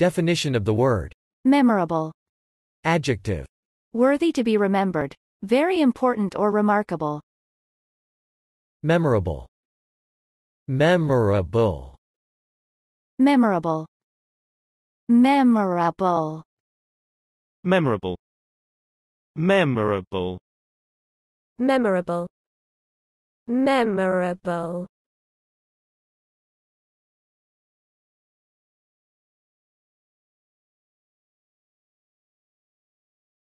Definition of the word. Memorable. Adjective. Worthy to be remembered. Very important or remarkable. Memorable. Memorable. Memorable. Memorable. Memorable. Memorable. Memorable. Memorable.